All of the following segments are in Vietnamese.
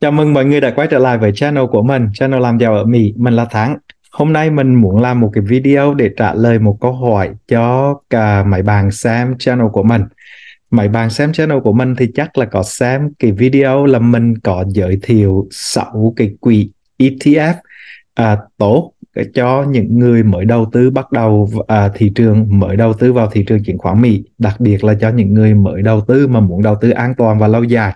Chào mừng mọi người đã quay trở lại với channel của mình, channel làm giàu ở Mỹ. Mình là Thắng. Hôm nay mình muốn làm một cái video để trả lời một câu hỏi cho cả mấy bạn xem channel của mình. Mấy bạn xem channel của mình thì chắc là có xem cái video là mình có giới thiệu 6 cái quỹ ETF à, tốt cho những người mới đầu tư bắt đầu à, thị trường mới đầu tư vào thị trường chứng khoán Mỹ, đặc biệt là cho những người mới đầu tư mà muốn đầu tư an toàn và lâu dài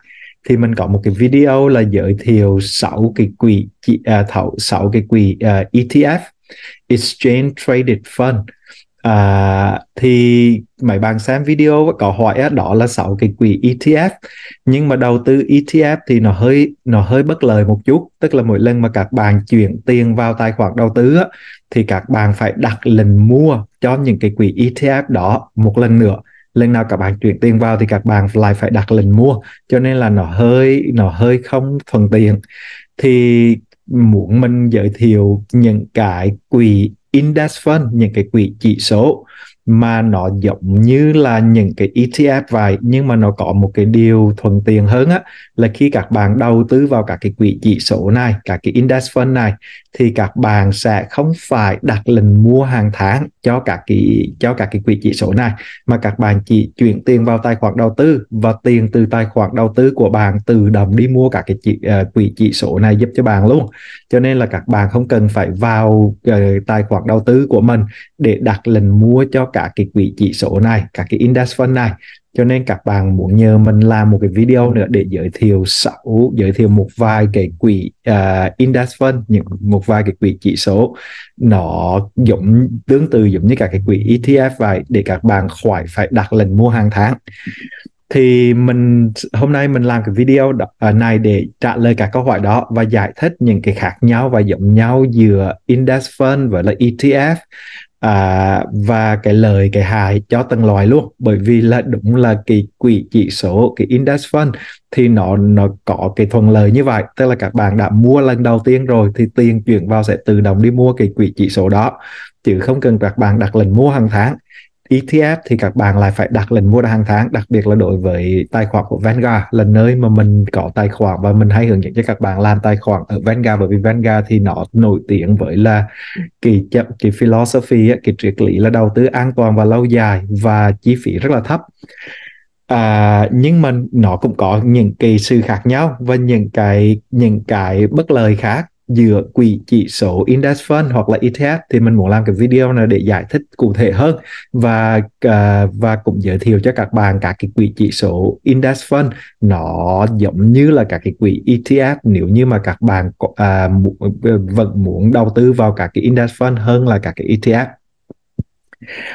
thì mình có một cái video là giới thiệu 6 à, cái quỹ à, thảo 6 cái quỹ uh, à, ETF Exchange Traded Fund. À, thì mấy bạn xem video có hỏi đó là 6 cái quỹ ETF nhưng mà đầu tư ETF thì nó hơi nó hơi bất lợi một chút. Tức là mỗi lần mà các bạn chuyển tiền vào tài khoản đầu tư thì các bạn phải đặt lệnh mua cho những cái quỹ ETF đó một lần nữa lần nào các bạn chuyển tiền vào thì các bạn lại phải đặt lệnh mua, cho nên là nó hơi nó hơi không thuận tiện. Thì muốn mình giới thiệu những cái quỹ index fund, những cái quỹ chỉ số mà nó giống như là những cái ETF vậy nhưng mà nó có một cái điều thuận tiện hơn á là khi các bạn đầu tư vào các cái quỹ chỉ số này các cái index fund này thì các bạn sẽ không phải đặt lệnh mua hàng tháng cho các cái cho các cái quỹ chỉ số này mà các bạn chỉ chuyển tiền vào tài khoản đầu tư và tiền từ tài khoản đầu tư của bạn tự động đi mua các cái chỉ, uh, quỹ chỉ số này giúp cho bạn luôn. Cho nên là các bạn không cần phải vào uh, tài khoản đầu tư của mình để đặt lệnh mua cho cả cái quỹ chỉ số này cả cái index fund này. Cho nên các bạn muốn nhờ mình làm một cái video nữa để giới thiệu sáu giới thiệu một vài cái quỹ uh, index fund những một vài cái quỹ chỉ số. Nó giống tương tự giống như cả cái quỹ ETF vậy để các bạn khỏi phải đặt lệnh mua hàng tháng. Thì mình hôm nay mình làm cái video đó, uh, này để trả lời các câu hỏi đó và giải thích những cái khác nhau và giống nhau giữa index fund và là ETF à, và cái lợi cái hại cho từng loại luôn. Bởi vì là đúng là cái quỹ chỉ số cái index fund thì nó nó có cái thuận lợi như vậy. Tức là các bạn đã mua lần đầu tiên rồi thì tiền chuyển vào sẽ tự động đi mua cái quỹ chỉ số đó chứ không cần các bạn đặt lệnh mua hàng tháng. ETF thì các bạn lại phải đặt lệnh mua hàng tháng đặc biệt là đối với tài khoản của Vanguard là nơi mà mình có tài khoản và mình hay hướng dẫn cho các bạn làm tài khoản ở Vanguard bởi vì Vanguard thì nó nổi tiếng với là cái cái philosophy cái triết lý là đầu tư an toàn và lâu dài và chi phí rất là thấp. À, nhưng mà nó cũng có những cái sự khác nhau và những cái những cái bất lợi khác giữa quỹ chỉ số index fund hoặc là ETF thì mình muốn làm cái video này để giải thích cụ thể hơn và uh, và cũng giới thiệu cho các bạn các cái quỹ chỉ số index fund. Nó giống như là các cái quỹ ETF nếu như mà các bạn uh, vẫn muốn đầu tư vào các cái index fund hơn là các cái ETF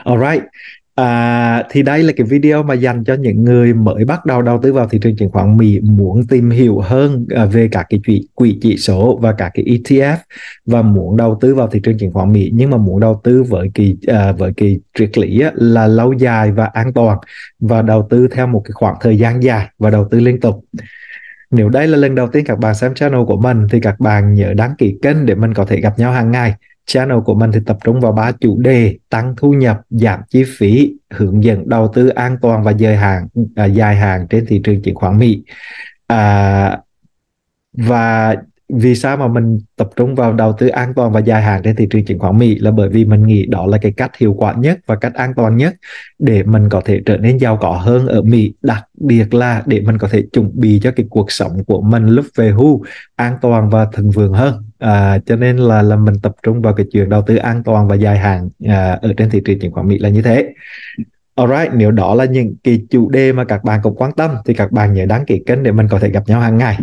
Alright, À, thì đây là cái video mà dành cho những người mới bắt đầu đầu tư vào thị trường chứng khoán Mỹ muốn tìm hiểu hơn à, về các cái quỹ, quỹ chỉ số và các cái ETF và muốn đầu tư vào thị trường chứng khoán Mỹ nhưng mà muốn đầu tư với cái à, với cái triết lý á, là lâu dài và an toàn và đầu tư theo một cái khoảng thời gian dài và đầu tư liên tục. Nếu đây là lần đầu tiên các bạn xem channel của mình thì các bạn nhớ đăng ký kênh để mình có thể gặp nhau hàng ngày channel của mình thì tập trung vào ba chủ đề tăng thu nhập giảm chi phí hướng dẫn đầu tư an toàn và dài hạn à, dài hạn trên thị trường chứng khoán Mỹ. À, và vì sao mà mình tập trung vào đầu tư an toàn và dài hạn trên thị trường chứng khoán Mỹ? Là bởi vì mình nghĩ đó là cái cách hiệu quả nhất và cách an toàn nhất để mình có thể trở nên giàu có hơn ở Mỹ. Đặc biệt là để mình có thể chuẩn bị cho cái cuộc sống của mình lúc về hưu an toàn và thịnh vượng hơn. À, cho nên là là mình tập trung vào cái chuyện đầu tư an toàn và dài hạn à, ở trên thị trường chứng khoán Mỹ là như thế. Alright, nếu đó là những cái chủ đề mà các bạn cũng quan tâm thì các bạn nhớ đăng ký kênh để mình có thể gặp nhau hàng ngày.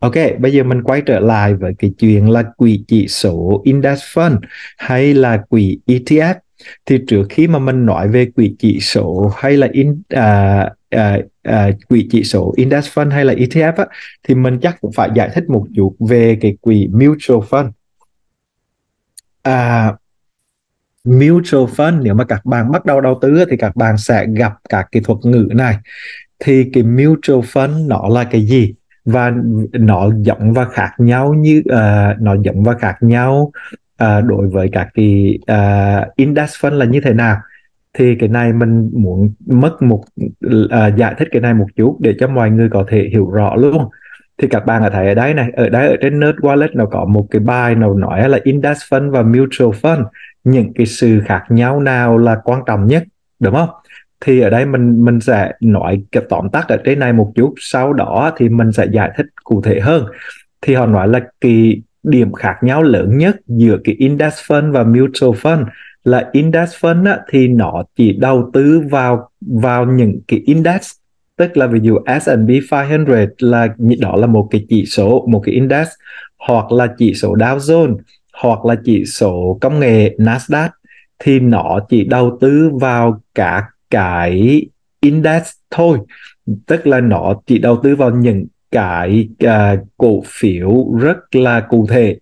Ok, bây giờ mình quay trở lại với cái chuyện là quỹ chỉ số index fund hay là quỹ ETF. Thì trước khi mà mình nói về quỹ chỉ số hay là in à, à, à, quỹ chỉ số index fund hay là ETF á, thì mình chắc cũng phải giải thích một chút về cái quỹ mutual fund. À, mutual fund nếu mà các bạn bắt đầu đầu tư thì các bạn sẽ gặp các cái thuật ngữ này. Thì cái mutual fund nó là cái gì? Và nó giống và khác nhau như uh, nó giống và khác nhau uh, đối với các cái uh, index fund là như thế nào. Thì cái này mình muốn mất một uh, giải thích cái này một chút để cho mọi người có thể hiểu rõ luôn. Thì các bạn có thấy ở đây này ở đây ở trên Nerd Wallet nó có một cái bài nào nói là index fund và mutual fund. Những cái sự khác nhau nào là quan trọng nhất đúng không? Thì ở đây mình mình sẽ nói cái tóm tắt ở trên này một chút. Sau đó thì mình sẽ giải thích cụ thể hơn. Thì họ nói là cái điểm khác nhau lớn nhất giữa cái index fund và mutual fund là index fund á, thì nó chỉ đầu tư vào vào những cái index tức là ví dụ S&P 500 là đó là một cái chỉ số một cái index hoặc là chỉ số Dow Jones hoặc là chỉ số công nghệ Nasdaq thì nó chỉ đầu tư vào các cái index thôi. Tức là nó chỉ đầu tư vào những cái uh, cổ phiếu rất là cụ thể.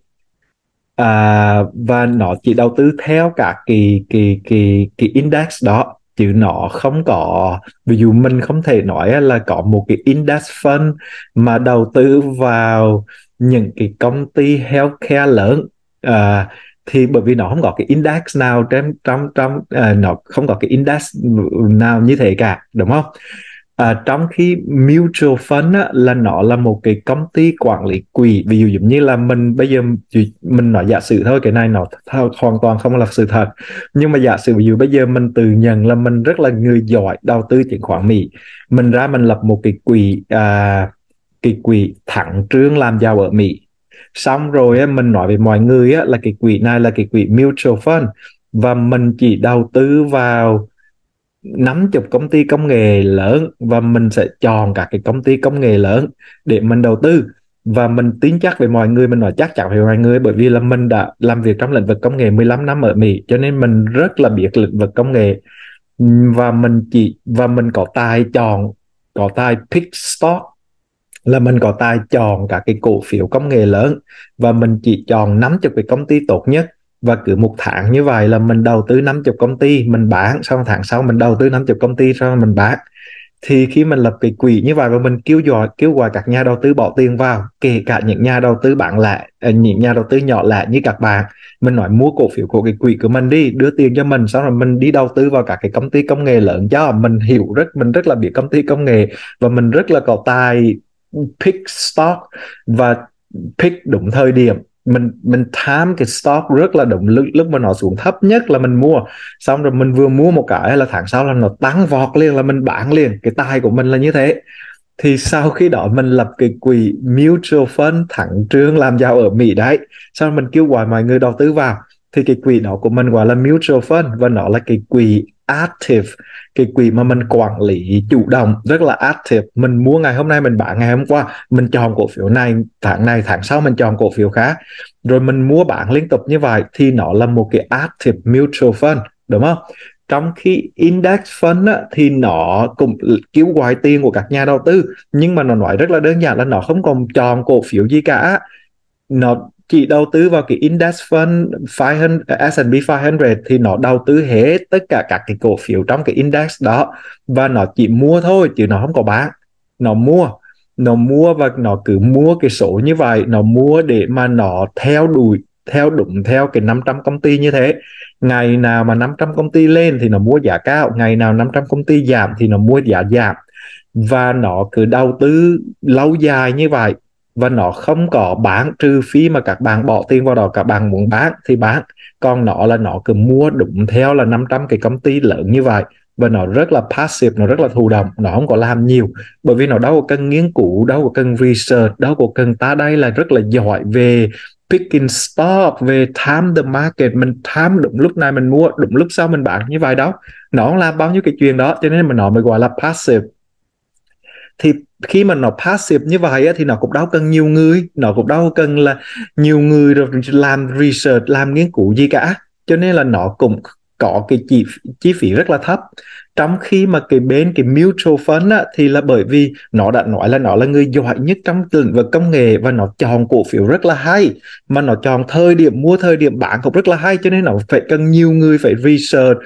À, và nó chỉ đầu tư theo cả kỳ kỳ kỳ kỳ index đó chứ nó không có ví dụ mình không thể nói là có một cái index fund mà đầu tư vào những cái công ty healthcare lớn. À, thì bởi vì nó không có cái index nào trong trong trong uh, nó không có cái index nào như thế cả đúng không? À, trong khi mutual fund á, là nó là một cái công ty quản lý quỹ. Ví dụ giống như là mình bây giờ mình nói giả sử thôi cái này nó hoàn toàn không là sự thật. Nhưng mà giả sử ví dụ bây giờ mình tự nhận là mình rất là người giỏi đầu tư chứng khoán mỹ mình ra mình lập một cái quỹ à, cái quỹ thẳng trương làm giàu ở mỹ xong rồi mình nói với mọi người á, là cái quỹ này là cái quỹ mutual fund. Và mình chỉ đầu tư vào nắm chục công ty công nghệ lớn và mình sẽ chọn các cái công ty công nghệ lớn để mình đầu tư. Và mình tin chắc về mọi người mình nói chắc chắn về mọi người bởi vì là mình đã làm việc trong lĩnh vực công nghệ 15 năm ở Mỹ cho nên mình rất là biết lĩnh vực công nghệ. Và mình chỉ và mình có tài chọn có tài pick stock là mình có tài chọn các cái cổ phiếu công nghệ lớn và mình chỉ chọn nắm chục cái công ty tốt nhất. Và cứ một tháng như vậy là mình đầu tư 50 công ty, mình bán sau tháng sau mình đầu tư 50 công ty sau mình bán. Thì khi mình lập cái quỹ như vậy và mình kêu gọi kêu gọi các nhà đầu tư bỏ tiền vào, kể cả những nhà đầu tư bạn lẻ ờ, những nhà đầu tư nhỏ lẻ như các bạn, mình nói mua cổ phiếu của cái quỹ của mình đi, đưa tiền cho mình sau rồi mình đi đầu tư vào các cái công ty công nghệ lớn. Cho mình hiểu rất, mình rất là biết công ty công nghệ và mình rất là có tài pick stock và pick đúng thời điểm. Mình mình tham cái stock rất là đúng, lúc lúc mà nó xuống thấp nhất là mình mua. Xong rồi mình vừa mua một cái là tháng sau là nó tăng vọt liền, là mình bán liền. Cái tài của mình là như thế. Thì sau khi đó mình lập cái quỹ mutual fund thẳng trương làm giàu ở Mỹ đấy. Sau mình kêu gọi mọi người đầu tư vào. Thì cái quỹ đó của mình gọi là mutual fund và nó là cái quỹ active cái quỹ mà mình quản lý chủ động rất là active. Mình mua ngày hôm nay mình bán ngày hôm qua mình chọn cổ phiếu này tháng này tháng sau mình chọn cổ phiếu khác. Rồi mình mua bán liên tục như vậy thì nó là một cái active mutual fund đúng không? Trong khi index fund á, thì nó cũng cứu gọi tiền của các nhà đầu tư. Nhưng mà nó nói rất là đơn giản là nó không còn chọn cổ phiếu gì cả. Nó chị đầu tư vào cái index fund 500 S&P 500 thì nó đầu tư hết tất cả các cái cổ phiếu trong cái index đó và nó chỉ mua thôi chứ nó không có bán. Nó mua nó mua và nó cứ mua cái số như vậy nó mua để mà nó theo đuổi theo đụng, theo cái 500 công ty như thế. Ngày nào mà 500 công ty lên thì nó mua giá cao ngày nào 500 công ty giảm thì nó mua giá giảm. Và nó cứ đầu tư lâu dài như vậy và nó không có bán trừ phí mà các bạn bỏ tiền vào đó, các bạn muốn bán thì bán. Còn nó là nó cứ mua đúng theo là 500 cái công ty lớn như vậy. Và nó rất là passive, nó rất là thụ động, nó không có làm nhiều. Bởi vì nó đâu có cần nghiên cứu, đâu có cần research, đâu có cần ta đây là rất là giỏi về picking stock, về time the market. Mình time đúng lúc này mình mua, đúng lúc sau mình bán, như vậy đó. Nó không làm bao nhiêu cái chuyện đó, cho nên mà nó mới gọi là passive. Thì khi mà nó passive như vậy á, thì nó cũng đâu cần nhiều người. Nó cũng đâu cần là nhiều người rồi làm research làm nghiên cứu gì cả. Cho nên là nó cũng có cái chi chi phí rất là thấp. Trong khi mà cái bên cái mutual fund á, thì là bởi vì nó đã nói là nó là người giỏi nhất trong lĩnh vực công nghệ và nó chọn cổ phiếu rất là hay. Mà nó chọn thời điểm mua thời điểm bán cũng rất là hay cho nên nó phải cần nhiều người phải research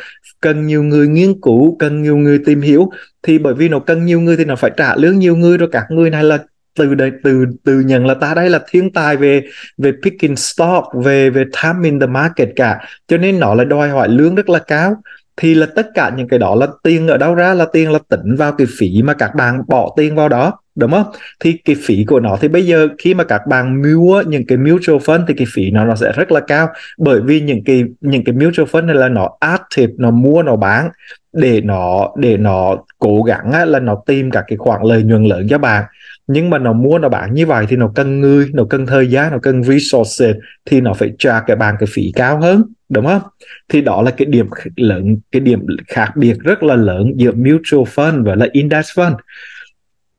cần nhiều người nghiên cứu cần nhiều người tìm hiểu. Thì bởi vì nó cần nhiều người thì nó phải trả lương nhiều người rồi các người này là từ đây từ từ nhận là ta đây là thiên tài về về picking stock về về timing the market cả. Cho nên nó là đòi hỏi lương rất là cao. Thì là tất cả những cái đó là tiền ở đâu ra? Là tiền là tính vào cái phí mà các bạn bỏ tiền vào đó đúng không? Thì cái phí của nó thì bây giờ khi mà các bạn mua những cái mutual fund thì cái phí nó nó sẽ rất là cao. Bởi vì những cái những cái mutual fund này là nó active nó mua nó bán để nó để nó cố gắng á, là nó tìm các cái khoản lợi nhuận lớn cho bạn nhưng mà nó mua nó bán như vậy thì nó cần người nó cần thời gian nó cần resources thì nó phải trả cái bàn cái phí cao hơn đúng không? Thì đó là cái điểm lớn cái điểm khác biệt rất là lớn giữa mutual fund và là index fund.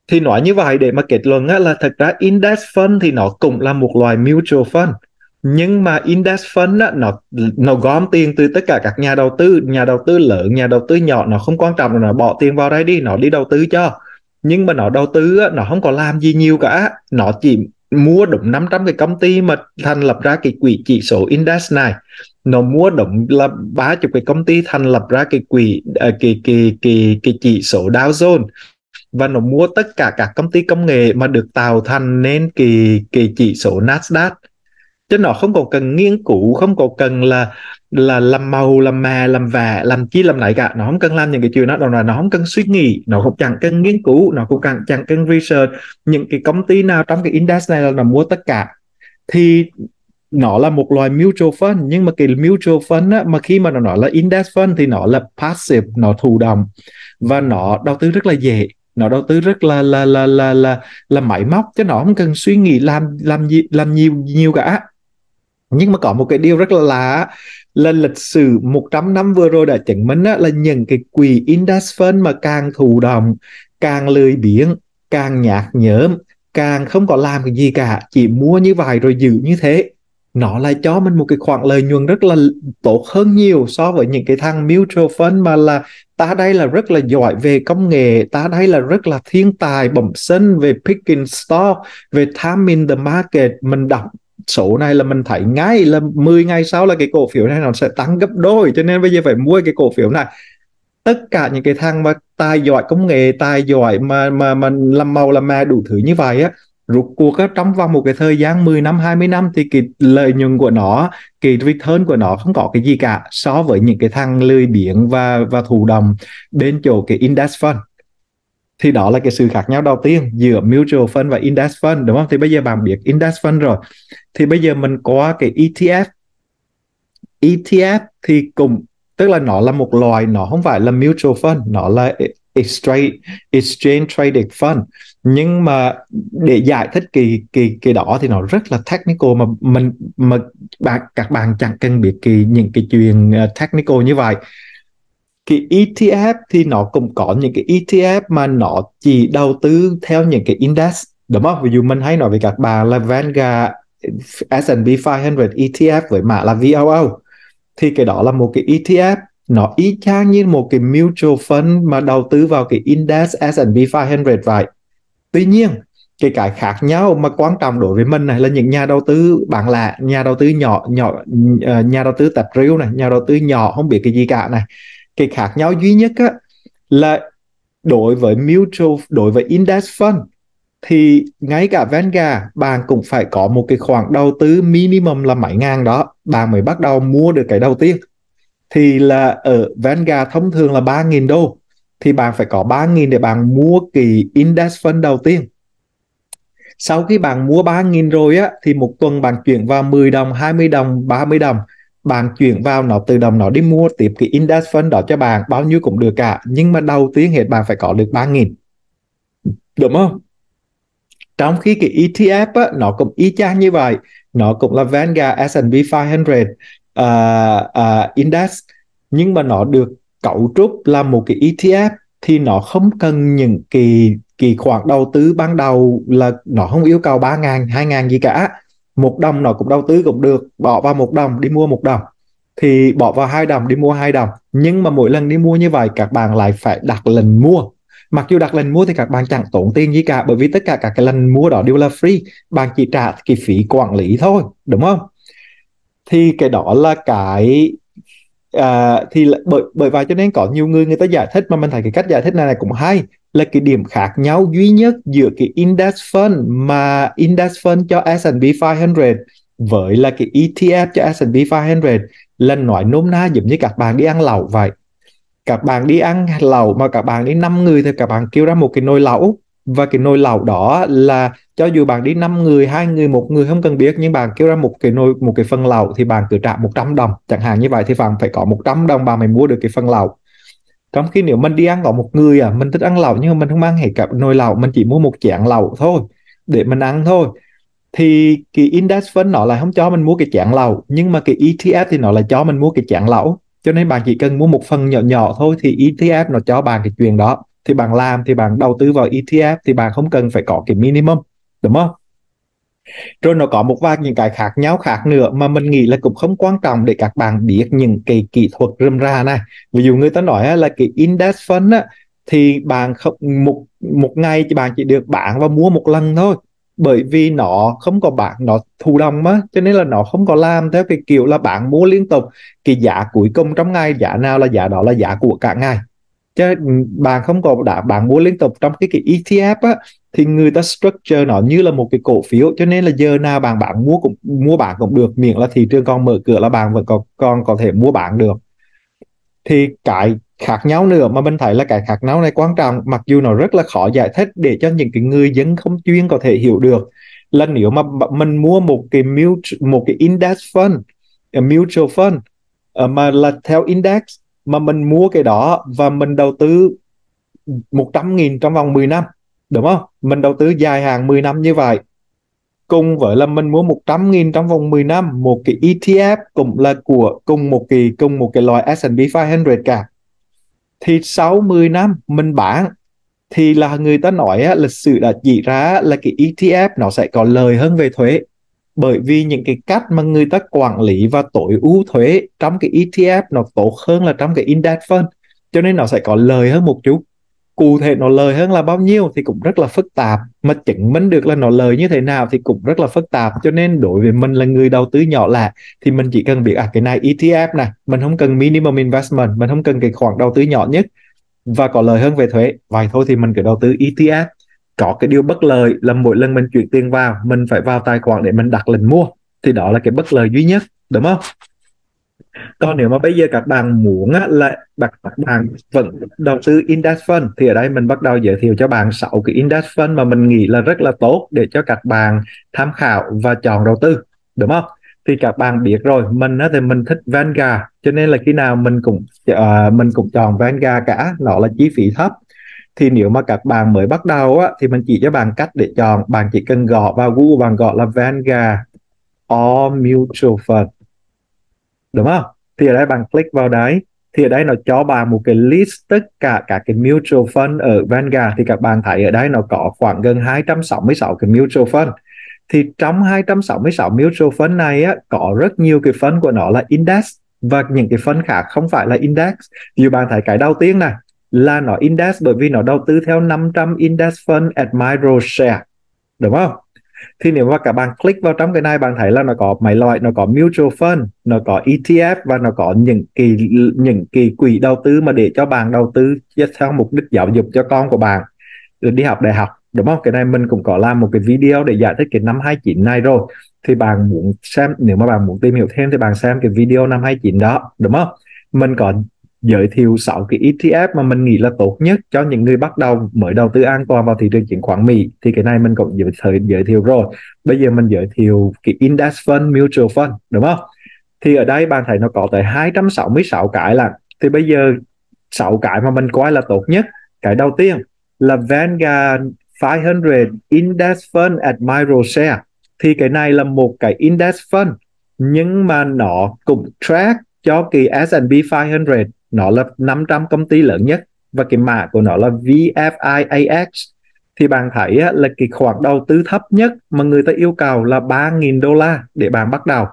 Thì nói như vậy để mà kết luận á, là thật ra index fund thì nó cũng là một loài mutual fund. Nhưng mà index fund á, nó nó gom tiền từ tất cả các nhà đầu tư. Nhà đầu tư lớn nhà đầu tư nhỏ nó không quan trọng là nó bỏ tiền vào đây đi nó đi đầu tư cho nhưng mà nó đầu tư á, nó không có làm gì nhiều cả. Nó chỉ mua đúng 500 cái công ty mà thành lập ra cái quỹ chỉ số index này. Nó mua đúng là ba chục cái công ty thành lập ra cái quỹ uh, cái, cái cái cái chỉ số Dow Jones. Và nó mua tất cả các công ty công nghệ mà được tạo thành nên cái cái chỉ số Nasdaq chứ nó không còn cần nghiên cứu không còn cần là là làm màu làm mà làm vả làm chi làm lại cả. Nó không cần làm những cái chuyện đó. Là nó không cần suy nghĩ. Nó cũng chẳng cần nghiên cứu. Nó cũng chẳng chẳng cần research. Những cái công ty nào trong cái index này là nó mua tất cả. Thì nó là một loài mutual fund. Nhưng mà cái mutual fund á, mà khi mà nó nói là index fund thì nó là passive nó thụ động. Và nó đầu tư rất là dễ. Nó đầu tư rất là là là là là là máy móc. Chứ nó không cần suy nghĩ làm làm gì làm nhiều nhiều cả nhưng mà có một cái điều rất là lạ là lịch sử 100 năm vừa rồi đã chứng minh là những cái quỹ index fund mà càng thụ động, càng lười biếng, càng nhạt nhớm càng không có làm cái gì cả, chỉ mua như vậy rồi giữ như thế. Nó lại cho mình một cái khoản lợi nhuận rất là tốt hơn nhiều so với những cái thằng mutual fund mà là ta đây là rất là giỏi về công nghệ, ta đây là rất là thiên tài bẩm sinh về picking stock, về timing the market, mình đọc số này là mình thấy ngay là 10 ngày sau là cái cổ phiếu này nó sẽ tăng gấp đôi cho nên bây giờ phải mua cái cổ phiếu này. Tất cả những cái thằng mà tài giỏi công nghệ tài giỏi mà mà mà làm màu làm mè đủ thứ như vậy á rút cuộc á, trong vòng một cái thời gian 10 năm 20 năm thì cái lợi nhuận của nó cái return của nó không có cái gì cả so với những cái thằng lười biếng và và thụ động bên chỗ cái index fund thì đó là cái sự khác nhau. Đầu tiên, giữa mutual fund và index fund, đúng không? Thì bây giờ bạn biết index fund rồi. Thì bây giờ mình có cái ETF ETF thì cùng tức là nó là một loài nó không phải là mutual fund, nó là e- exchange exchange traded fund. Nhưng mà để giải thích kỳ kỳ kỳ đó thì nó rất là technical mà mình, mà bạn, các bạn chẳng cần biết kỳ những cái chuyện ờ, technical như vậy cái ETF thì nó cũng có những cái ETF mà nó chỉ đầu tư theo những cái index, đúng không? Ví dụ mình hay nói với các bạn là Vanguard S&P 500 ETF với mã là VOO thì cái đó là một cái ETF nó y chang như một cái mutual fund mà đầu tư vào cái index S&P 500 vậy. Tuy nhiên, cái cái khác nhau mà quan trọng đối với mình này là những nhà đầu tư bạn lạ nhà đầu tư nhỏ nhỏ ờ, nhà đầu tư tập riêu này, nhà đầu tư nhỏ, không biết cái gì cả này cái khác nhau duy nhất á, là đối với mutual đối với index fund thì ngay cả Vanguard bạn cũng phải có một cái khoản đầu tư minimum là mấy ngàn đó bạn mới bắt đầu mua được cái đầu tiên. Thì là ở Vanguard thông thường là 3.000 đô thì bạn phải có 3.000 để bạn mua kỳ index fund đầu tiên. Sau khi bạn mua 3.000 rồi á thì một tuần bạn chuyển vào 10 đồng 20 đồng 30 đồng bạn chuyển vào nó tự động nó đi mua tiếp cái index fund đó cho bạn bao nhiêu cũng được cả. Nhưng mà đầu tiên hết bạn phải có được 3.000 đúng không? Trong khi cái ETF á, nó cũng y chang như vậy. Nó cũng là Vanguard S&P 500 uh, uh, index. Nhưng mà nó được cấu trúc là một cái ETF thì nó không cần những kỳ kỳ khoản đầu tư ban đầu là nó không yêu cầu 3 ngàn, 2 ngàn gì cả một đồng nó cũng đầu tư cũng được, bỏ vào một đồng đi mua một đồng thì bỏ vào hai đồng đi mua hai đồng nhưng mà mỗi lần đi mua như vậy, các bạn lại phải đặt lần mua. Mặc dù đặt lần mua thì các bạn chẳng tốn tiền gì cả, bởi vì tất cả các cái lần mua đó đều là free. Bạn chỉ trả cái phí quản lý thôi, đúng không? Thì cái đó là cái à, thì bởi bởi vậy cho nên có nhiều người người ta giải thích mà mình thấy cái cách giải thích này, này cũng hay là cái điểm khác nhau duy nhất giữa cái index fund mà index fund cho S&P 500 với là cái ETF cho S&P 500 là nói nôm na giống như các bạn đi ăn lẩu vậy. Các bạn đi ăn lẩu mà các bạn đi năm người thì các bạn kêu ra một cái nồi lẩu và cái nồi lẩu đó là cho dù bạn đi 5 người, hai người, một người không cần biết, nhưng bạn kêu ra một cái nồi, một cái phần lẩu thì bạn cứ trả 100 đồng. Chẳng hạn như vậy thì bạn phải có 100 đồng bạn mới mua được cái phần lẩu. Trong khi nếu mình đi ăn có một người à mình thích ăn lẩu nhưng mà mình không mang hết cả nồi lẩu, mình chỉ mua một chén lẩu thôi, để mình ăn thôi. Thì cái index fund nó lại không cho mình mua cái chén lẩu, nhưng mà cái ETF thì nó lại cho mình mua cái chén lẩu. Cho nên bạn chỉ cần mua một phần nhỏ nhỏ thôi thì ETF nó cho bạn cái chuyện đó thì bạn làm thì bạn đầu tư vào ETF thì bạn không cần phải có cái minimum đúng không? Rồi nó có một vài những cái khác nhau khác nữa mà mình nghĩ là cũng không quan trọng để các bạn biết những cái kỹ thuật rườm ra này. Ví dụ người ta nói là cái index fund á, thì bạn không một một ngày thì bạn chỉ được bán và mua một lần thôi. Bởi vì nó không có bạn nó thụ động á cho nên là nó không có làm theo cái kiểu là bạn mua liên tục cái giá cuối cùng trong ngày giá nào là giá đó là giá của cả ngày chứ bạn không có đã bạn mua liên tục trong cái cái ETF á thì người ta structure nó như là một cái cổ phiếu. Cho nên là giờ nào bạn bạn mua cũng mua bạn cũng được. Miễn là thị trường còn mở cửa là bạn vẫn còn còn có thể mua bạn được. Thì cái khác nhau nữa mà mình thấy là cái khác nhau này quan trọng mặc dù nó rất là khó giải thích để cho những cái người dân không chuyên có thể hiểu được. Là nếu mà mình mua một cái mutual, một cái index fund a mutual fund ờ, mà là theo index mà mình mua cái đó và mình đầu tư 100 nghìn trong vòng 10 năm đúng không? Mình đầu tư dài hạn 10 năm như vậy. Cùng với là mình mua 100 nghìn trong vòng 10 năm một cái ETF cũng là của cùng một kỳ cùng một cái loại S&P 500 cả. Thì 60 năm mình bán thì là người ta nói á, lịch sử đã chỉ ra là cái ETF nó sẽ có lời hơn về thuế bởi vì những cái cách mà người ta quản lý và tối ưu thuế trong cái ETF nó tốt hơn là trong cái index fund. Cho nên nó sẽ có lời hơn một chút. Cụ thể nó lời hơn là bao nhiêu thì cũng rất là phức tạp. Mà chứng minh được là nó lời như thế nào thì cũng rất là phức tạp. Cho nên đối với mình là người đầu tư nhỏ lẻ thì mình chỉ cần biết à cái này ETF này mình không cần minimum investment, mình không cần cái khoản đầu tư nhỏ nhất và có lời hơn về thuế. Vậy thôi thì mình cứ đầu tư ETF có cái điều bất lợi là mỗi lần mình chuyển tiền vào mình phải vào tài khoản để mình đặt lệnh mua thì đó là cái bất lợi duy nhất đúng không? Còn nếu mà bây giờ các bạn muốn á, là các bạn vẫn đầu tư index fund thì ở đây mình bắt đầu giới thiệu cho bạn 6 cái index fund mà mình nghĩ là rất là tốt để cho các bạn tham khảo và chọn đầu tư đúng không? Thì các bạn biết rồi mình á, thì mình thích Vanguard cho nên là khi nào mình cũng uh, mình cũng chọn Vanguard cả nó là chi phí thấp thì nếu mà các bạn mới bắt đầu á, thì mình chỉ cho bạn cách để chọn. Bạn chỉ cần gõ vào Google bạn gõ là Vanguard All Mutual Fund. Đúng không? Thì ở đây bạn click vào đấy. Thì ở đây nó cho bạn một cái list tất cả các cái mutual fund ở Vanguard. Thì các bạn thấy ở đây nó có khoảng gần 266 cái mutual fund. Thì trong 266 mutual fund này á, có rất nhiều cái fund của nó là index và những cái fund khác không phải là index. Như bạn thấy cái đầu tiên này là nó index bởi vì nó đầu tư theo 500 index fund at share. Đúng không? Thì nếu mà các bạn click vào trong cái này, bạn thấy là nó có mấy loại nó có mutual fund, nó có ETF và nó có những kỳ những kỳ quỹ đầu tư mà để cho bạn đầu tư theo mục đích giáo dục cho con của bạn. Đi học đại học, đúng không? Cái này mình cũng có làm một cái video để giải thích cái năm 29 này rồi. Thì bạn muốn xem, nếu mà bạn muốn tìm hiểu thêm thì bạn xem cái video năm 29 đó, đúng không? Mình có giới thiệu 6 cái ETF mà mình nghĩ là tốt nhất cho những người bắt đầu mới đầu tư an toàn vào thị trường chứng khoán Mỹ. Thì cái này mình cũng giới, thiệu, giới thiệu rồi. Bây giờ mình giới thiệu cái index fund mutual fund đúng không? Thì ở đây bạn thấy nó có tới 266 cái là thì bây giờ 6 cái mà mình coi là tốt nhất cái đầu tiên là Vanguard 500 Index Fund at Share thì cái này là một cái index fund nhưng mà nó cũng track cho kỳ S&P 500 nó là 500 công ty lớn nhất và cái mã của nó là VFIAX thì bạn thấy á, là cái khoản đầu tư thấp nhất mà người ta yêu cầu là 3.000 đô la để bạn bắt đầu.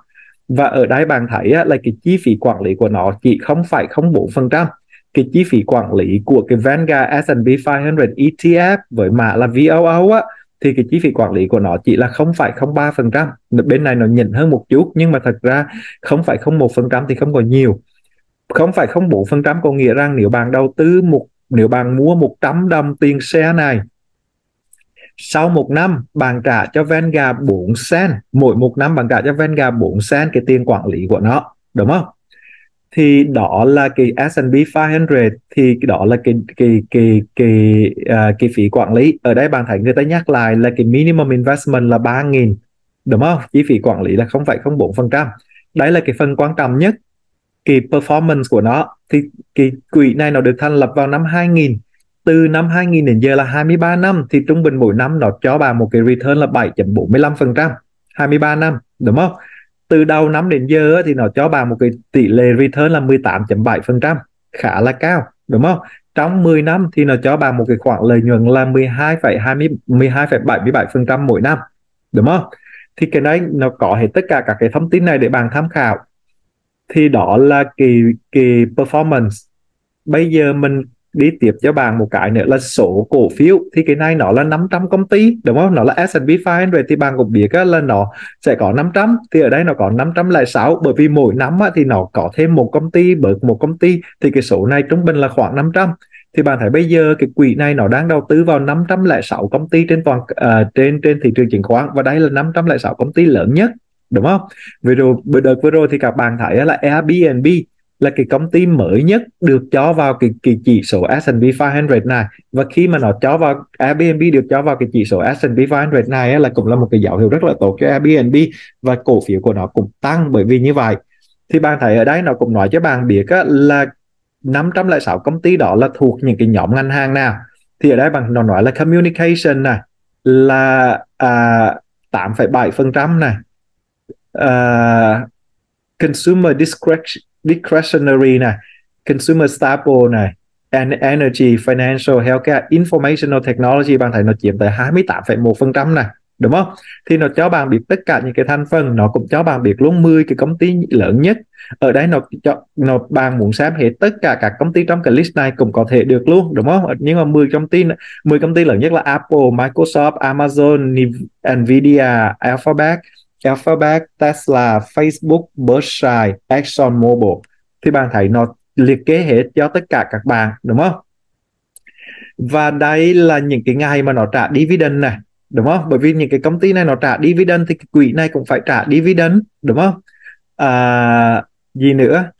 Và ở đây bạn thấy á, là cái chi phí quản lý của nó chỉ không phải không bốn phần trăm. Cái chi phí quản lý của cái Vanguard S&P 500 ETF với mã là VOO á thì cái chi phí quản lý của nó chỉ là không phải không ba phần trăm. Bên này nó nhỉnh hơn một chút nhưng mà thật ra không phải không một phần trăm thì không còn nhiều không phải không bốn phần trăm có nghĩa rằng nếu bạn đầu tư một nếu bạn mua 100 đồng tiền xe này sau một năm bạn trả cho Vanguard 4 sen mỗi một năm bạn trả cho Vanguard 4 sen cái tiền quản lý của nó đúng không? Thì đó là cái S&P 500 thì đó là cái cái cái cái uh, cái phí quản lý. Ở đây bạn thấy người ta nhắc lại là cái minimum investment là 3.000 đúng không? Chi phí quản lý là 0,04% đấy là cái phần quan trọng nhất cái performance của nó thì cái quỹ này nó được thành lập vào năm 2000 từ năm 2000 đến giờ là 23 năm thì trung bình mỗi năm nó cho bà một cái return là 7.45% 23 năm đúng không? Từ đầu năm đến giờ thì nó cho bà một cái tỷ lệ return là 18.7% khá là cao đúng không? Trong 10 năm thì nó cho bà một cái khoản lợi nhuận là 12,20 12,77% mỗi năm đúng không? Thì cái đấy nó có hết tất cả các cái thông tin này để bạn tham khảo thì đó là kỳ kỳ performance. Bây giờ mình đi tiếp cho bạn một cái nữa là số cổ phiếu. Thì cái này nó là 500 công ty đúng không? Nó là S&P 500 thì bạn cũng biết là nó sẽ có 500 thì ở đây nó có 506 bởi vì mỗi năm thì nó có thêm một công ty bởi một công ty. Thì cái số này trung bình là khoảng 500 thì bạn thấy bây giờ cái quỹ này nó đang đầu tư vào 506 công ty trên toàn uh, trên trên thị trường chứng khoán. Và đây là 506 công ty lớn nhất đúng không? Vừa rồi đợt vừa rồi thì các bạn thấy là Airbnb là cái công ty mới nhất được cho vào cái, cái chỉ số S&P 500 này. Và khi mà nó cho vào Airbnb được cho vào cái chỉ số S&P 500 này là cũng là một cái dấu hiệu rất là tốt cho Airbnb và cổ phiếu của nó cũng tăng bởi vì như vậy. Thì bạn thấy ở đây nó cũng nói cho bạn biết á, là 506 công ty đó là thuộc những cái nhóm ngành hàng nào. Thì ở đây bạn nó nói là communication này là à, 8,7% này uh, consumer discretionary này consumer staple này and energy financial healthcare informational technology bạn thấy nó chiếm tới 28,1% này đúng không? Thì nó cho bạn biết tất cả những cái thành phần nó cũng cho bạn biết luôn 10 cái công ty lớn nhất. Ở đây nó cho nó bạn muốn xem hết tất cả các công ty trong cái list này cũng có thể được luôn đúng không? Ờ, nhưng mà 10 công ty 10 công ty lớn nhất là Apple Microsoft Amazon Nvidia Alphabet. Alphabet, Tesla, Facebook, Berkshire, Exxon Mobil. thì bạn thấy nó liệt kê hết cho tất cả các bạn đúng không? Và đây là những cái ngày mà nó trả dividend này đúng không? Bởi vì những cái công ty này nó trả dividend thì cái quỹ này cũng phải trả dividend đúng không? À, gì nữa?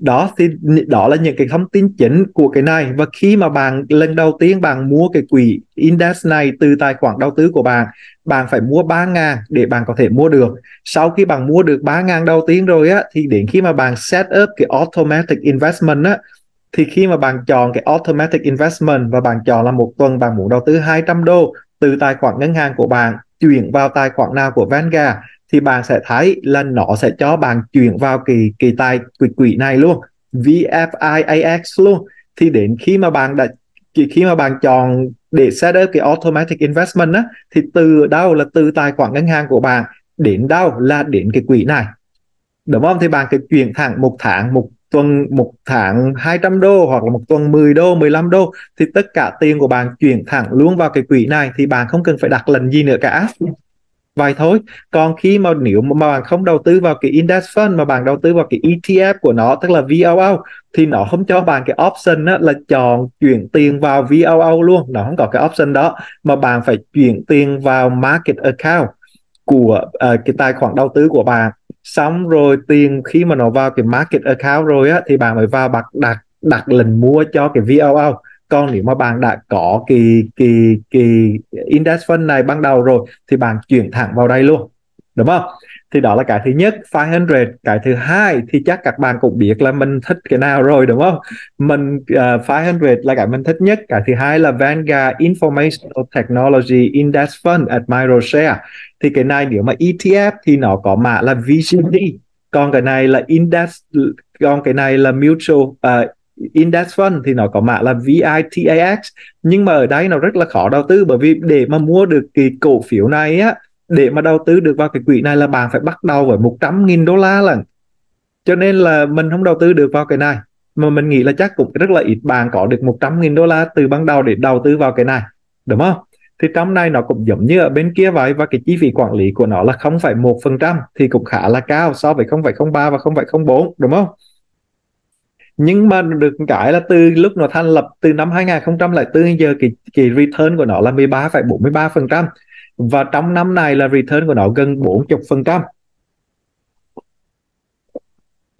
Đó thì đó là những cái thông tin chính của cái này. Và khi mà bạn, lần đầu tiên bạn mua cái quỹ index này từ tài khoản đầu tư của bạn bạn phải mua 3 ngàn để bạn có thể mua được. Sau khi bạn mua được 3 ngàn đầu tiên rồi á, thì đến khi mà bạn set up cái automatic investment á, thì khi mà bạn chọn cái automatic investment và bạn chọn là một tuần bạn muốn đầu tư 200 đô từ tài khoản ngân hàng của bạn chuyển vào tài khoản nào của Vanguard thì bạn sẽ thấy là nó sẽ cho bạn chuyển vào kỳ kỳ tài quỹ quỹ này luôn VFIAX luôn. Thì đến khi mà bạn đã khi mà bạn chọn để set up cái automatic investment á, thì từ đâu là từ tài khoản ngân hàng của bạn, đến đâu là đến cái quỹ này. Đúng không? Thì bạn cứ chuyển thẳng một tháng, một tuần, một tháng 200 đô hoặc là một tuần 10 đô 15 đô. Thì tất cả tiền của bạn chuyển thẳng luôn vào cái quỹ này, thì bạn không cần phải đặt lần gì nữa cả vậy thôi. Còn khi mà nếu mà bạn không đầu tư vào cái index fund mà bạn đầu tư vào cái ETF của nó tức là VOO thì nó không cho bạn cái option đó là chọn chuyển tiền vào VOO luôn. Nó không có cái option đó mà bạn phải chuyển tiền vào market account của uh, cái tài khoản đầu tư của bạn. Xong rồi tiền khi mà nó vào cái market account rồi á thì bạn mới vào bạc đặt đặt lệnh mua cho cái VOO còn nếu mà bạn đã có cái cái cái index fund này ban đầu rồi thì bạn chuyển thẳng vào đây luôn đúng không? Thì đó là cái thứ nhất. 500 cái thứ hai thì chắc các bạn cũng biết là mình thích cái nào rồi đúng không? Mình ờ, uh, 500 là cái mình thích nhất. Cái thứ hai là Vanguard Informational Technology Index Fund at Myroshare. thì cái này nếu mà ETF thì nó có mã là VCD còn cái này là index còn cái này là mutual uh, index fund thì nó có mã là VITAX nhưng mà ở đây nó rất là khó đầu tư bởi vì để mà mua được cái cổ phiếu này á để mà đầu tư được vào cái quỹ này là bạn phải bắt đầu với 100.000 đô la lần. Cho nên là mình không đầu tư được vào cái này mà mình nghĩ là chắc cũng rất là ít bạn có được 100.000 đô la từ ban đầu để đầu tư vào cái này đúng không? Thì trong này nó cũng giống như ở bên kia vậy và cái chi phí quản lý của nó là 0,1% thì cũng khá là cao so với 0,03 và 0,04 đúng không? Nhưng mà được cái là từ lúc nó thành lập từ năm 2004 giờ cái cái return của nó là 13,43% và trong năm này là return của nó gần 40%.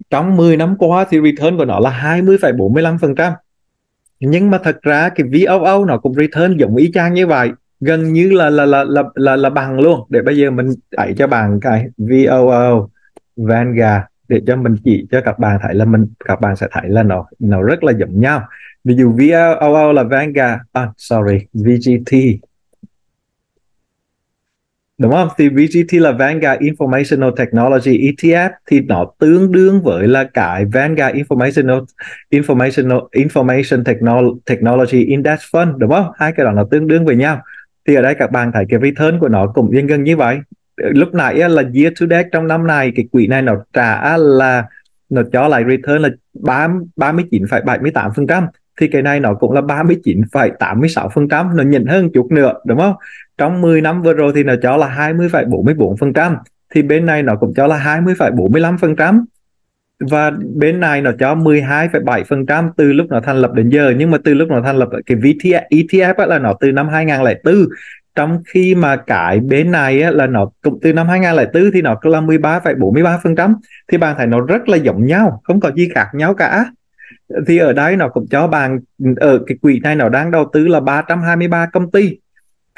trong 10 năm qua thì return của nó là 20,45% nhưng mà thật ra cái VOO nó cũng return giống y chang như vậy gần như là là là là là, là bằng luôn. Để bây giờ mình đẩy cho bằng cái VOO Vanguard để cho mình chỉ cho các bạn thấy là mình các bạn sẽ thấy là nó nó rất là giống nhau. Ví dụ VOO là Vanguard à, sorry VGT đúng không? Thì VGT là Vanguard Informational Technology ETF thì nó tương đương với là cái Vanguard Informational Informational Information Technology Index Fund đúng không? Hai cái đó nó tương đương với nhau. Thì ở đây các bạn thấy cái return của nó cũng gần gần như vậy lúc nãy là year to date trong năm này cái quỹ này nó trả là nó cho lại return là 39,78% thì cái này nó cũng là 39,86% nó nhỉnh hơn chút nữa đúng không? Trong 10 năm vừa rồi thì nó cho là 20,44% thì bên này nó cũng cho là 20,45% và bên này nó cho 12,7% từ lúc nó thành lập đến giờ. Nhưng mà từ lúc nó thành lập cái VTF, ETF là nó từ năm 2004 trong khi mà cái bên này á, là nó cũng từ năm 2004 thì nó là 13,43% thì bạn thấy nó rất là giống nhau không có gì khác nhau cả. Thì ở đây nó cũng cho bạn ở cái quỹ này nó đang đầu tư là 323 công ty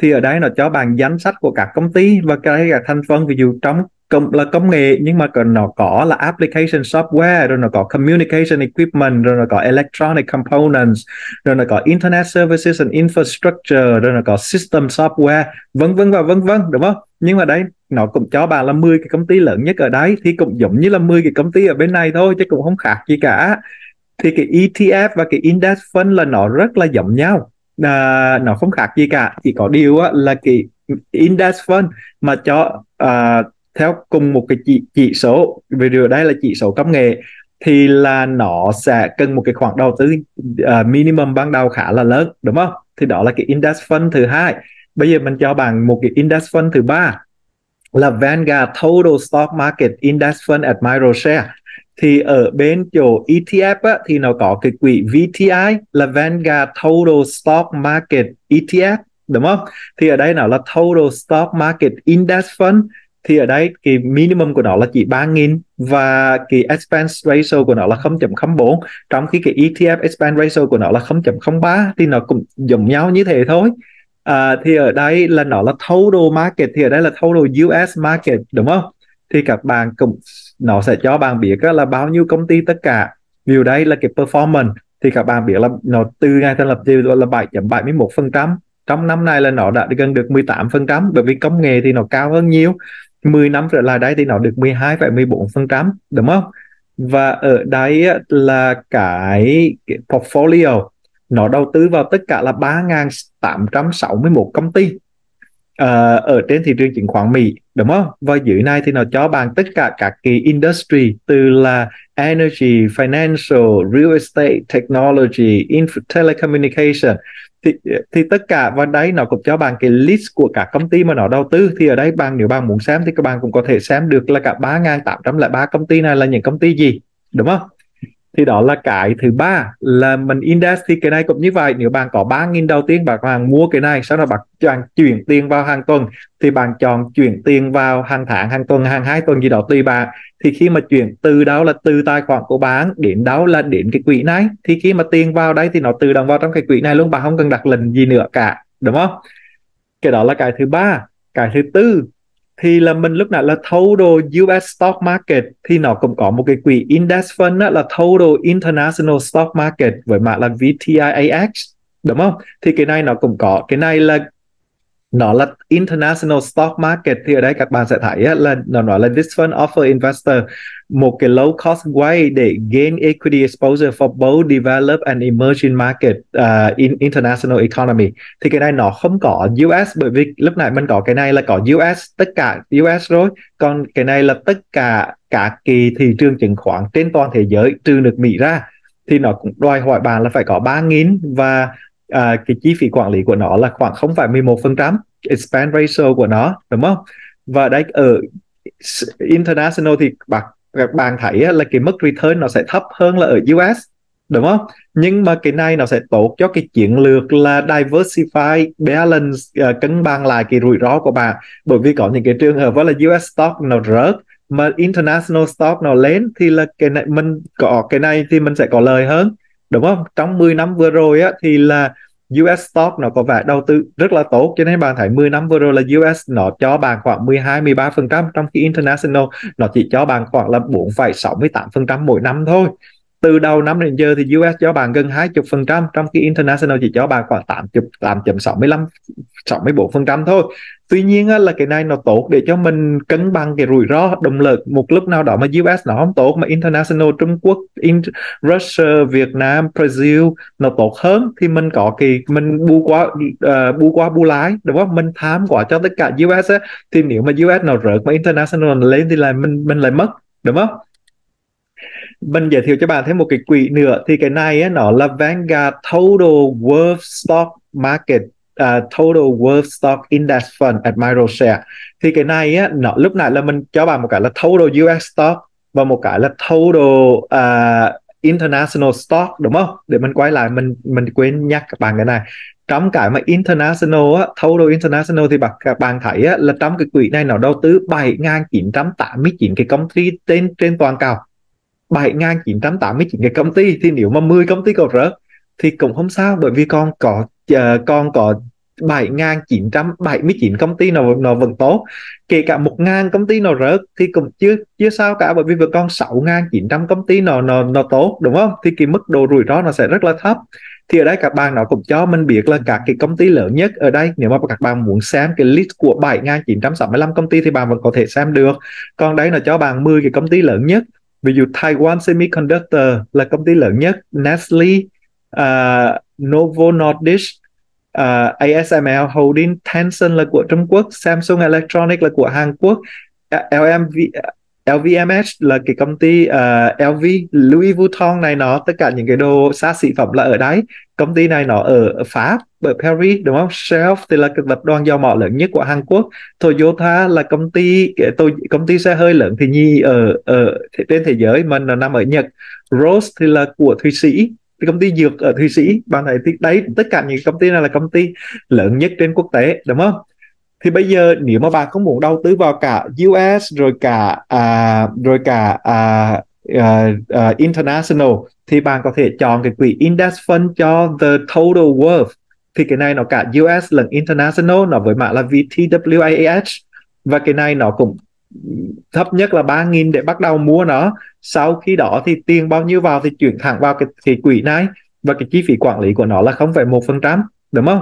thì ở đây nó cho bạn danh sách của các công ty và cái các thành phần ví dụ trong công là công nghệ nhưng mà còn nó có là application software rồi nó có communication equipment rồi nó có electronic components rồi nó có internet services and infrastructure rồi nó có system software vân vân và vân vân đúng không? Nhưng mà đấy nó cũng cho bạn là 10 cái công ty lớn nhất ở đấy thì cũng giống như là 10 cái công ty ở bên này thôi chứ cũng không khác gì cả. Thì cái ETF và cái index fund là nó rất là giống nhau. À, nó không khác gì cả. Chỉ có điều á, là cái index fund mà cho à, theo cùng một cái chỉ chỉ số vì điều đây là chỉ số công nghệ thì là nó sẽ cần một cái khoản đầu tư uh, minimum ban đầu khá là lớn đúng không? Thì đó là cái index fund thứ hai. Bây giờ mình cho bạn một cái index fund thứ ba là Vanguard Total Stock Market Index Fund at Share. Thì ở bên chỗ ETF á, thì nó có cái quỹ VTI là Vanguard Total Stock Market ETF đúng không? Thì ở đây nó là Total Stock Market Index Fund thì ở đây cái minimum của nó là chỉ 3.000 và cái expense ratio của nó là 0.04 trong khi cái ETF expense ratio của nó là 0.03 thì nó cũng giống nhau như thế thôi. À, thì ở đây là nó là total market thì ở đây là total US market đúng không? Thì các bạn cũng nó sẽ cho bạn biết là bao nhiêu công ty tất cả. View đây là cái performance thì các bạn biết là nó từ ngày thành lập thì là 7.71 phần trăm. Trong năm nay là nó đã gần được 18 phần trăm bởi vì công nghệ thì nó cao hơn nhiều. 10 năm trở lại đây thì nó được 12,14% đúng không? Và ở đây là cái, cái portfolio nó đầu tư vào tất cả là 3.861 công ty uh, ở trên thị trường chứng khoán Mỹ đúng không? Và dưới này thì nó cho bạn tất cả các cái industry từ là energy, financial, real estate, technology, info, telecommunication. Thì thì tất cả và đấy nó cũng cho bạn cái list của các công ty mà nó đầu tư. Thì ở đây bạn nếu bạn muốn xem thì các bạn cũng có thể xem được là cả 3.803 công ty này là những công ty gì đúng không? Thì đó là cái thứ ba, là mình index thì cái này cũng như vậy. Nếu bạn có 3.000 đầu tiên, bạn hàng mua cái này, sau đó bạn chọn chuyển tiền vào hàng tuần. Thì bạn chọn chuyển tiền vào hàng tháng, hàng tuần, hàng hai tuần gì đó tùy bạn. Thì khi mà chuyển từ đó là từ tài khoản của bạn, đến đó là đến cái quỹ này, thì khi mà tiền vào đây thì nó tự động vào trong cái quỹ này luôn, bạn không cần đặt lệnh gì nữa cả, đúng không? Cái đó là cái thứ ba. Cái thứ tư thì là mình lúc nào là total US stock market, thì nó cũng có một cái quỹ index fund đó là total international stock market với mã là VTIAX đúng không? Thì cái này nó cũng có, cái này là nó là international stock market, thì ở đây các bạn sẽ thấy là nó nói là this fund offer investor một cái low cost way để gain equity exposure for both developed and emerging market uh, in international economy. Thì cái này nó không có US bởi vì lúc nãy mình có cái này là có US tất cả US rồi. Còn cái này là tất cả cả kỳ thị trường chứng khoán trên toàn thế giới trừ nước Mỹ ra thì nó cũng đòi hỏi bạn là phải có 3.000 và uh, cái chi phí quản lý của nó là khoảng 0,11% expense ratio của nó đúng không? Và đây ở international thì bạn các bạn thấy là cái mức return nó sẽ thấp hơn là ở US đúng không? Nhưng mà cái này nó sẽ tốt cho cái chiến lược là diversify balance uh, cân bằng lại cái rủi ro của bạn. Bởi vì có những cái trường hợp đó là US stock nó rớt mà international stock nó lên thì là cái này mình có cái này thì mình sẽ có lời hơn đúng không? Trong 10 năm vừa rồi á thì là US stock nó có vẻ đầu tư rất là tốt. Cho nên bạn thấy 10 năm vừa rồi là US nó cho bạn khoảng 12 13% trong khi international nó chỉ cho bạn khoảng là 4,68% mỗi năm thôi. Từ đầu năm đến giờ thì US cho bạn gần 20% trong khi international chỉ cho bạn khoảng 80 8.65 64% thôi tuy nhiên á, là cái này nó tốt để cho mình cân bằng cái rủi ro động lực. Một lúc nào đó mà US nó không tốt mà international Trung Quốc in, Russia Việt Nam Brazil nó tốt hơn thì mình có cái mình bu qua uh, bu qua bu lái đúng không? Mình tham quả cho tất cả US á, thì nếu mà US nó rớt mà international nó lên thì là mình mình lại mất đúng không? Mình giới thiệu cho bạn thêm một cái quỹ nữa. Thì cái này á, nó là Vanguard Total World Stock Market uh, Total World Stock Index Fund at MicroShare thì cái này á nó lúc nãy là mình cho bạn một cái là Total US Stock và một cái là Total uh, International Stock đúng không? Để mình quay lại mình mình quên nhắc các bạn cái này. Trong cái mà international á, total international thì bạn các bạn thấy á, là trong cái quỹ này nó đầu tư 7.989 cái công ty trên trên toàn cầu. 7.989 cái công ty. Thì nếu mà 10 công ty có rớt thì cũng không sao bởi vì con có Ờ, uh, con có 7.979 công ty nào nó vẫn tốt. Kể cả 1.000 công ty nào rớt thì cũng chưa chưa sao cả bởi vì vẫn còn 6.900 công ty nào nó nó tốt đúng không? Thì cái mức độ rủi ro nó sẽ rất là thấp. Thì ở đây các bạn nó cũng cho mình biết là các cái công ty lớn nhất ở đây nếu mà các bạn muốn xem cái list của 7.965 công ty thì bạn vẫn có thể xem được. Còn đấy là cho bạn 10 cái công ty lớn nhất. Ví dụ Taiwan Semiconductor là công ty lớn nhất. Nestle uh, Novo Nordisk uh, à, ASML Holding Tencent là của Trung Quốc Samsung Electronics là của Hàn Quốc à, LMV à, LVMH là cái công ty uh, LV Louis Vuitton này nó tất cả những cái đồ xa xỉ phẩm là ở đấy. Công ty này nó ở Pháp ở Paris đúng không? Shell thì là cái tập đoàn dầu mỏ lớn nhất của Hàn Quốc. Toyota là công ty tôi công ty xe hơi lớn thì nhi ở ở trên thế giới mình là nằm ở Nhật. Rose thì là của Thụy Sĩ công ty dược ở Thụy Sĩ. Bạn thấy thì đấy tất cả những công ty này là công ty lớn nhất trên quốc tế đúng không? Thì bây giờ nếu mà bạn không muốn đầu tư vào cả US rồi cả à, rồi cả à, uh, uh, international thì bạn có thể chọn cái quỹ index fund cho the total worth. Thì cái này nó cả US lẫn international nó với mã là VTWAH và cái này nó cũng thấp nhất là 3.000 để bắt đầu mua nó. Sau khi đó thì tiền bao nhiêu vào thì chuyển thẳng vào cái, cái quỹ này và cái chi phí quản lý của nó là 0,1% đúng không?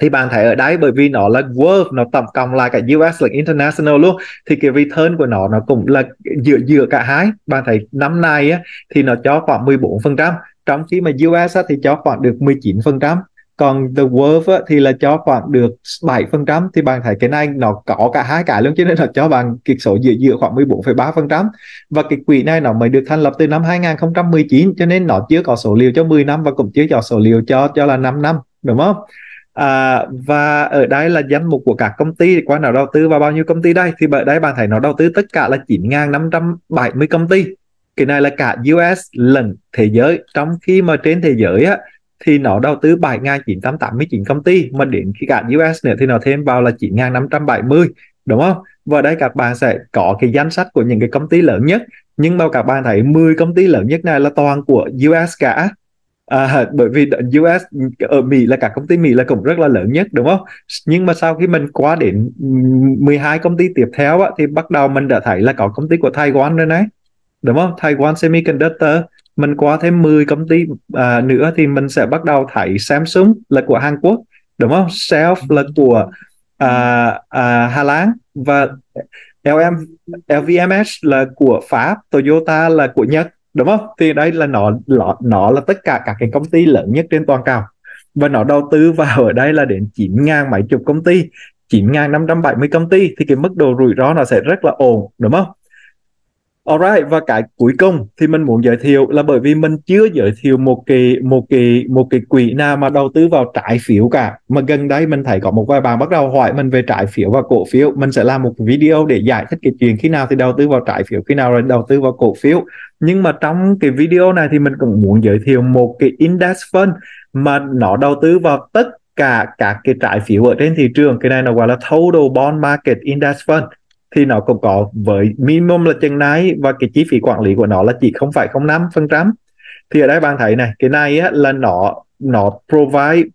Thì bạn thấy ở đây bởi vì nó là worth nó tổng cộng lại cả US lẫn international luôn thì cái return của nó nó cũng là dựa dựa cả hai. Bạn thấy năm nay á, thì nó cho khoảng 14% trong khi mà US á, thì cho khoảng được 19% còn The Worth á, thì là cho khoảng được 7% thì bạn thấy cái này nó có cả hai cái luôn cho nên là cho bạn kiệt số giữa giữa khoảng 14,3% và cái quỹ này nó mới được thành lập từ năm 2019 cho nên nó chưa có số liệu cho 10 năm và cũng chưa có số liệu cho cho là 5 năm đúng không? À, và ở đây là danh mục của các công ty qua nào đầu tư vào bao nhiêu công ty đây? Thì ở đây bạn thấy nó đầu tư tất cả là 9.570 công ty. Cái này là cả US lẫn thế giới. Trong khi mà trên thế giới á thì nó đầu tư 7.989 công ty. Mà đến khi cả US nữa thì nó thêm vào là 9.570 đúng không? Và đây các bạn sẽ có cái danh sách của những cái công ty lớn nhất. Nhưng mà các bạn thấy 10 công ty lớn nhất này là toàn của US cả. À, bởi vì US ở Mỹ là cả công ty Mỹ là cũng rất là lớn nhất đúng không? Nhưng mà sau khi mình qua đến 12 công ty tiếp theo á, thì bắt đầu mình đã thấy là có công ty của Taiwan rồi đấy đúng không? Taiwan Semiconductor mình qua thêm 10 công ty à, nữa thì mình sẽ bắt đầu thấy Samsung là của Hàn Quốc đúng không? Self là của à, à, Hà Lan và LM LVMH là của Pháp Toyota là của Nhật đúng không? Thì đây là nó nó, nó là tất cả các cái công ty lớn nhất trên toàn cầu. Và nó đầu tư vào ở đây là đến 9 ngàn mấy chục công ty 9.570 công ty thì cái mức độ rủi ro nó sẽ rất là ổn đúng không Alright và cái cuối cùng thì mình muốn giới thiệu là bởi vì mình chưa giới thiệu một cái một cái một cái quỹ nào mà đầu tư vào trái phiếu cả. Mà gần đây mình thấy có một vài bạn bắt đầu hỏi mình về trái phiếu và cổ phiếu. Mình sẽ làm một video để giải thích cái chuyện khi nào thì đầu tư vào trái phiếu, khi nào rồi đầu tư vào cổ phiếu. Nhưng mà trong cái video này thì mình cũng muốn giới thiệu một cái index fund mà nó đầu tư vào tất cả các cái trái phiếu ở trên thị trường. Cái này nó gọi là total bond market index fund thì nó cũng có. Với minimum là chừng này và cái chi phí quản lý của nó là chỉ không phải không năm phần trăm. Thì ở đây bạn thấy này cái này á, là nó nó provide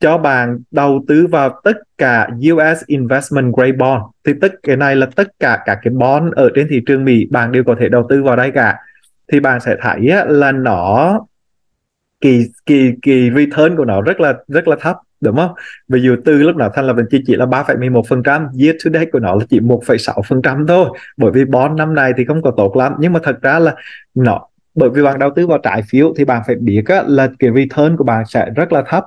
cho bạn đầu tư vào tất cả US investment grade bond. Thì tất cái này là tất cả các cái bond ở trên thị trường Mỹ bạn đều có thể đầu tư vào đây cả. Thì bạn sẽ thấy á, là nó kỳ kỳ kỳ return của nó rất là rất là thấp đúng không? Ví dụ từ lúc nào thành lập chỉ chỉ là 3,11 phần trăm, year to date của nó là chỉ 1,6 phần trăm thôi. Bởi vì bond năm nay thì không có tốt lắm, nhưng mà thật ra là nó bởi vì bạn đầu tư vào trái phiếu thì bạn phải biết á, là cái return của bạn sẽ rất là thấp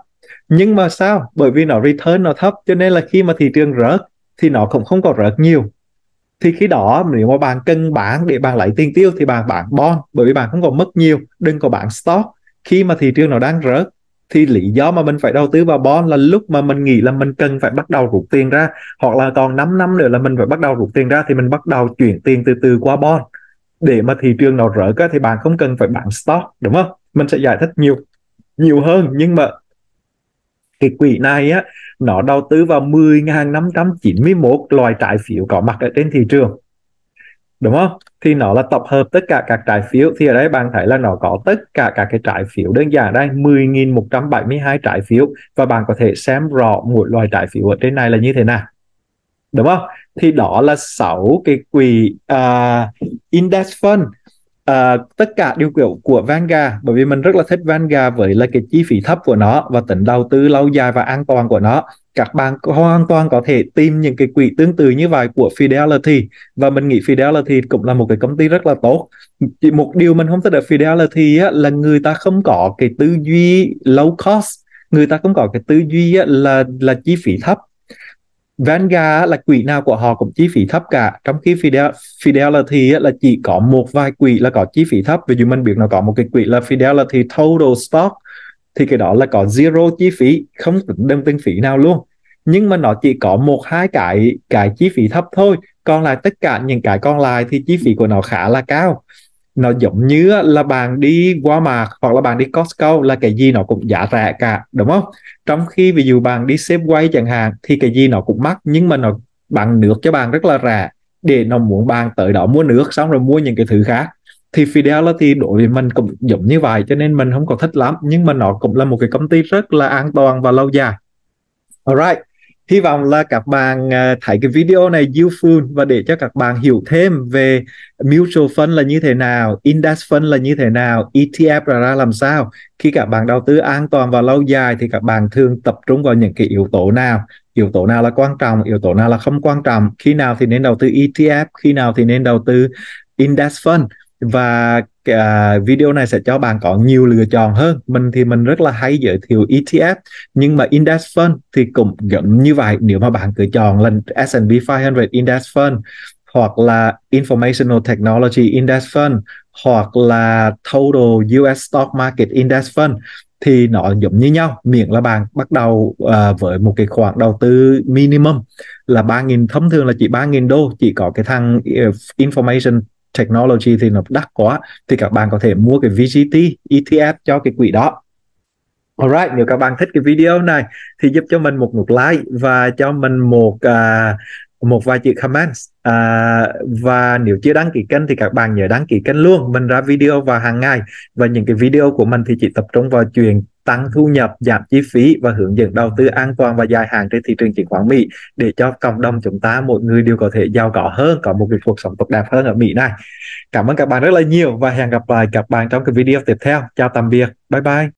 nhưng mà sao bởi vì nó return nó thấp cho nên là khi mà thị trường rớt thì nó cũng không có rớt nhiều thì khi đó nếu mà bạn cân bán để bạn lấy tiền tiêu thì bạn bán bond bởi vì bạn không có mất nhiều đừng có bán stock khi mà thị trường nó đang rớt thì lý do mà mình phải đầu tư vào bond là lúc mà mình nghĩ là mình cần phải bắt đầu rút tiền ra, hoặc là còn 5 năm nữa là mình phải bắt đầu rút tiền ra thì mình bắt đầu chuyển tiền từ từ qua bond. Để mà thị trường nào rỡ thì bạn không cần phải bán stock, đúng không? Mình sẽ giải thích nhiều nhiều hơn, nhưng mà cái quỹ này á, nó đầu tư vào 10.591 loại trái phiếu có mặt ở trên thị trường đúng không? Thì nó là tập hợp tất cả các trái phiếu. Thì ở đây bạn thấy là nó có tất cả các cái trái phiếu đơn giản đây 10.172 trái phiếu. Và bạn có thể xem rõ mỗi loại trái phiếu ở trên này là như thế nào. Đúng không? Thì đó là 6 cái quỹ uh, index fund. Uh, tất cả điều kiểu của Vanguard. Bởi vì mình rất là thích Vanguard với là cái chi phí thấp của nó và tính đầu tư lâu dài và an toàn của nó các bạn hoàn toàn có thể tìm những cái quỹ tương tự như vậy của Fidelity. Và mình nghĩ Fidelity cũng là một cái công ty rất là tốt. Chỉ một điều mình không thích ở Fidelity á, là người ta không có cái tư duy low cost. Người ta không có cái tư duy á, là là chi phí thấp. Vanguard là quỹ nào của họ cũng chi phí thấp cả. Trong khi Fidel, Fidelity là chỉ có một vài quỹ là có chi phí thấp. Ví dụ mình biết nó có một cái quỹ là Fidelity Total Stock thì cái đó là có zero chi phí, không tính đồng tiền phí nào luôn. Nhưng mà nó chỉ có một, hai cái cái chi phí thấp thôi. Còn lại tất cả những cái còn lại thì chi phí của nó khá là cao. Nó giống như là bạn đi Walmart hoặc là bạn đi Costco là cái gì nó cũng giá rẻ cả, đúng không? Trong khi ví dụ bạn đi Safeway chẳng hạn thì cái gì nó cũng mắc, nhưng mà nó bằng nước cho bạn rất là rẻ để nó muốn bạn tới đó mua nước xong rồi mua những cái thứ khác thì Fidelity đối với mình cũng giống như vậy, cho nên mình không có thích lắm. Nhưng mà nó cũng là một cái công ty rất là an toàn và lâu dài. Alright hy vọng là các bạn à, thấy cái video này useful và để cho các bạn hiểu thêm về mutual fund là như thế nào, index fund là như thế nào ETF là ra làm sao. Khi các bạn đầu tư an toàn và lâu dài thì các bạn thường tập trung vào những cái yếu tố nào? Yếu tố nào là quan trọng, yếu tố nào là không quan trọng? Khi nào thì nên đầu tư ETF khi nào thì nên đầu tư index fund? Và uh, video này sẽ cho bạn có nhiều lựa chọn hơn. Mình thì mình rất là hay giới thiệu ETF nhưng mà index fund thì cũng gần như vậy. Nếu mà bạn cứ chọn là S&P 500 index fund hoặc là informational technology index fund hoặc là total US stock market index fund thì nó giống như nhau. Miễn là bạn bắt đầu uh, với một cái khoản đầu tư minimum là 3.000 thông thường là chỉ 3.000 đô. Chỉ có cái thằng uh, information technology thì nó đắt quá thì các bạn có thể mua cái VGT ETF cho cái quỹ đó. Alright, nếu các bạn thích cái video này thì giúp cho mình một nút like và cho mình một uh, một vài chữ comment. À, và nếu chưa đăng ký kênh thì các bạn nhớ đăng ký kênh luôn. Mình ra video vào hàng ngày và những cái video của mình thì chỉ tập trung vào chuyện tăng thu nhập, giảm chi phí và hướng dẫn đầu tư an toàn và dài hạn trên thị trường chứng khoán Mỹ để cho cộng đồng chúng ta, mỗi người đều có thể giàu có hơn, có một cái cuộc sống tốt đẹp hơn ở Mỹ này. Cảm ơn các bạn rất là nhiều và hẹn gặp lại các bạn trong cái video tiếp theo. Chào tạm biệt. Bye bye.